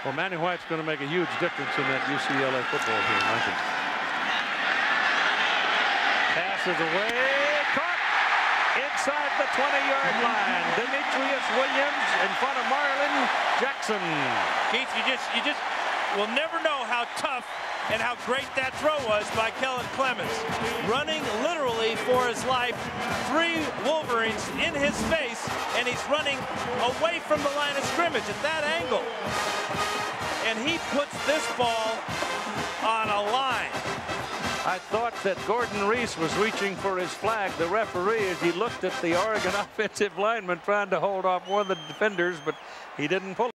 Well, Manny White's going to make a huge difference in that UCLA football team, I think. Passes away, caught inside the 20-yard line. Demetrius Williams in front of Marlin Jackson. Keith, you just you just will never know how tough and how great that throw was by Kellen Clemens. Running literally for his life, three Wolverines in his face, and he's running away from the line of scrimmage at that angle. He puts this ball on a line. I thought that Gordon Reese was reaching for his flag, the referee, as he looked at the Oregon offensive lineman trying to hold off one of the defenders, but he didn't pull